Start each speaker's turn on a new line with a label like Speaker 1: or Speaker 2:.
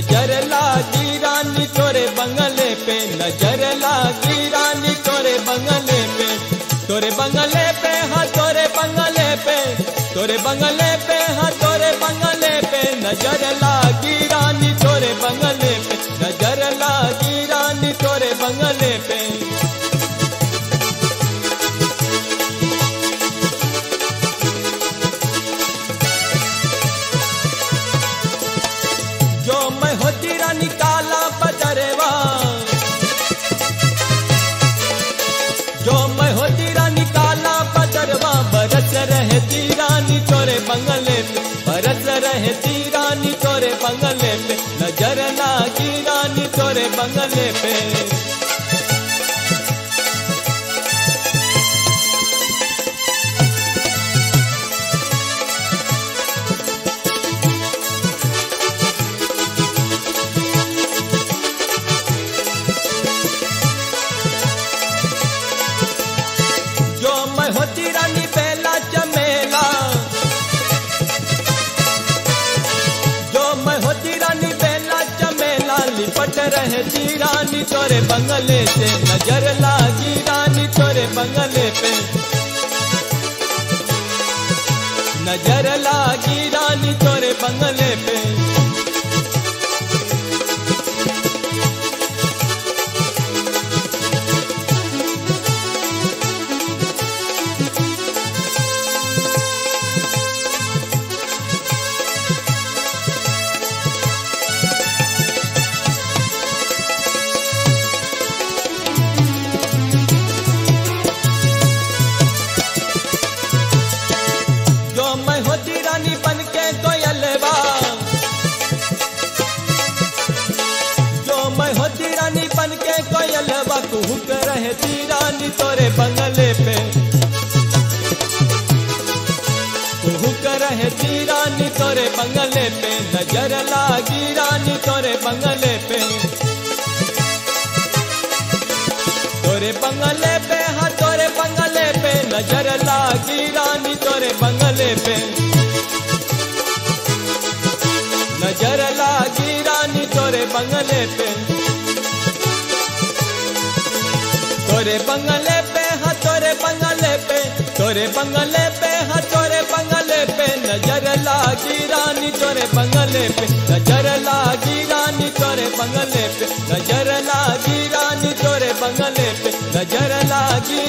Speaker 1: नज़र लागी रानी तोरे बंगले पे, नज़र लागी रानी तोरे बंगले पे। तोरे बंगले पे हाँ तोरे बंगले पे। तोरे बंगले पे हाँ तोरे बंगले पे। नज़र लागी रानी तोरे बंगले पे, नज़र लागी रानी तोरे बंगले पे। होती रानी काला बजरवा। जो मैं हो तीरा निकाला बजरवा, बरस रहती तीरानी चोरे बंगले पे बरस रहे तोरे लिपट रहती रानी तोरे बंगले से, नज़र लागी रानी तोरे बंगले पे। नज़र लागी रानी तोरे बंगले पे। तोरे बंगले पे। कुहुक रहती रानी तोरे बंगले पे। नज़र लागी रानी तोरे बंगले पे। तोरे बंगले पे हाँ तोरे बंगले पे। नज़र लागी रानी तोरे बंगले पे। नज़र लागी रानी तोरे बंगले पे। तोरे बंगले पे, हा, तोरे बंगले पे, तोरे बंगले पे, हा, तोरे बंगले पे। नज़र लागी रानी तोरे बंगले पे, नज़र लागी रानी तोरे बंगले पे, नज़र लागी रानी तोरे बंगले पे, नज़र लागी